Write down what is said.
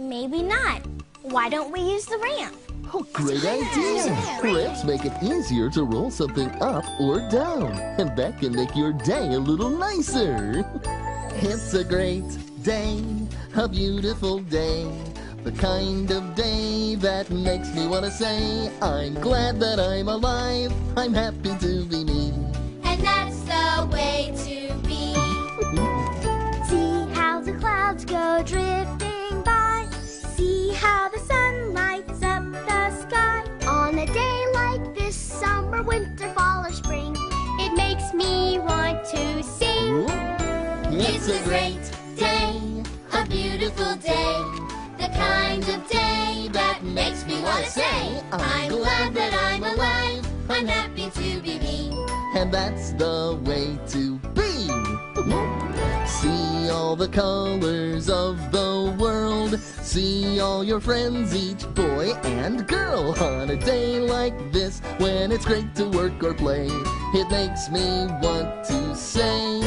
Maybe not. Why don't we use the ramp? Oh, great idea! Ramps make it easier to roll something up or down, and that can make your day a little nicer. It's a great day, a beautiful day, the kind of day that makes me want to say, I'm glad that I'm alive, I'm happy to be me. And that's the way to be. See how the clouds go drifting a great day, a beautiful day, the kind of day that makes me want to say, I'm glad that I'm alive, I'm happy to be me. and that's the way to be. See all the colors of the world. See all your friends, each boy and girl. On a day like this, when it's great to work or play, it makes me want to say,